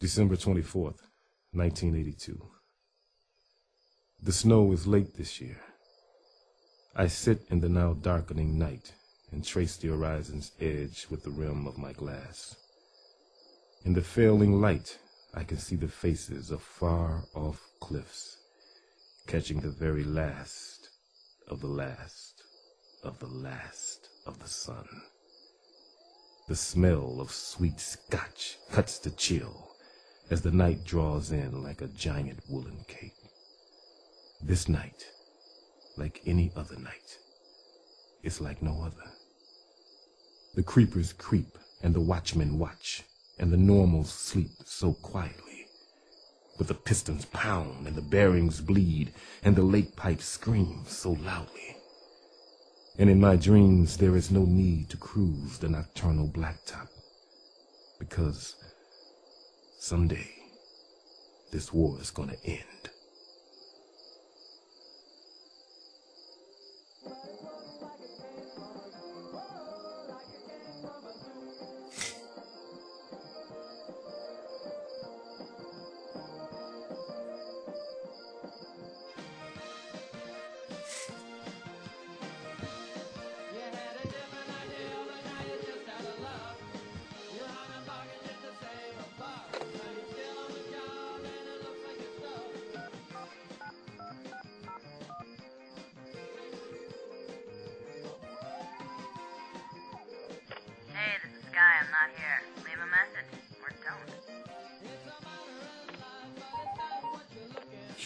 December 24th, 1982. The snow is late this year. I sit in the now darkening night and trace the horizon's edge with the rim of my glass. In the failing light, I can see the faces of far off cliffs, catching the very last of the last of the last of the sun. The smell of sweet scotch cuts the chill as the night draws in like a giant woolen cape. This night, like any other night, is like no other. The creepers creep and the watchmen watch and the normals sleep so quietly. But the pistons pound and the bearings bleed and the lake pipes scream so loudly. And in my dreams there is no need to cruise the nocturnal blacktop because someday this war is gonna end.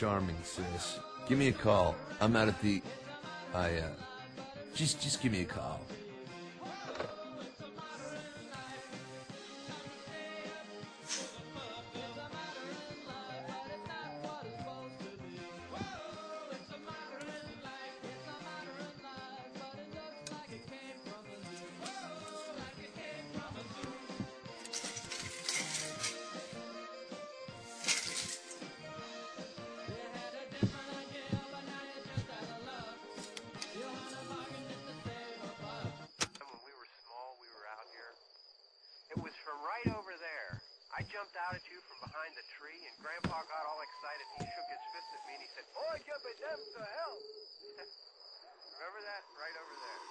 Charming, sis. Give me a call. I'm out at the. I, uh. Just, just give me a call. Jumped out at you from behind the tree, and Grandpa got all excited. He shook his fist at me, and he said, Boy, get me them to hell. Remember that? Right over there.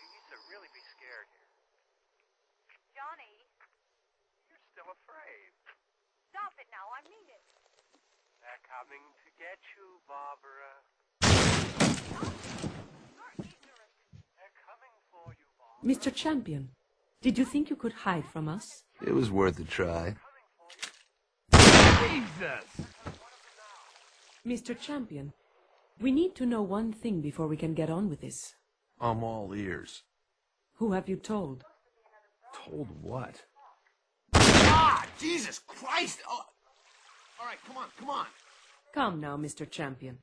You used to really be scared here. Johnny, You're still afraid. stop it now. I mean it. They're coming to get you, Barbara. They're coming for you, Barbara. Mr. Champion, did you think you could hide from us? It was worth a try. Jesus! Mr. Champion, we need to know one thing before we can get on with this. I'm all ears. Who have you told? Told what? Ah, Jesus Christ! Oh. All right, come on, come on. Come now, Mr. Champion.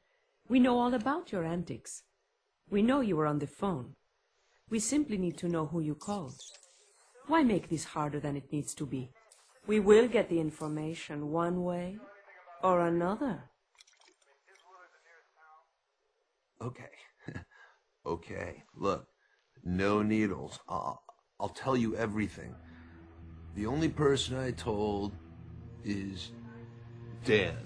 We know all about your antics. We know you were on the phone. We simply need to know who you called. Why make this harder than it needs to be? We will get the information one way or another. Okay. okay. Look, no needles. I'll, I'll tell you everything. The only person I told is Dan.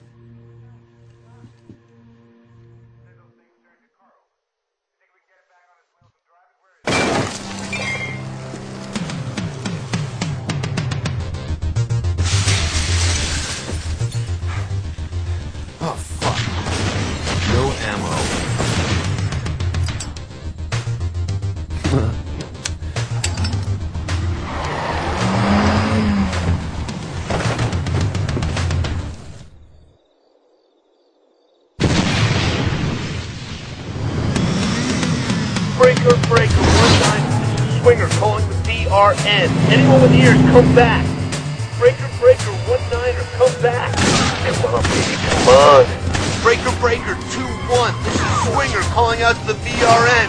Swinger calling with VRN. Anyone with ears, come back. Breaker, breaker, one niner, come back. Come on, baby, come on. Breaker Breaker 2-1. This is Swinger calling out to the VRN.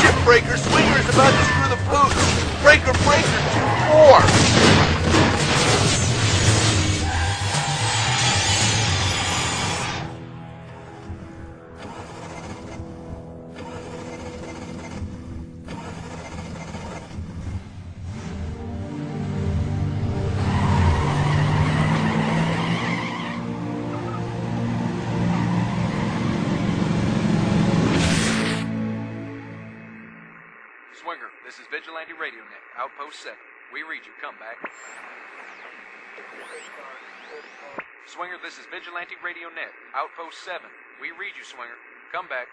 Ship Breaker, Swinger is about to screw the pooch. Breaker Breaker 2-4. Swinger, this is Vigilante Radio Net, Outpost 7. We read you. Come back. Swinger, this is Vigilante Radio Net, Outpost 7. We read you, Swinger. Come back.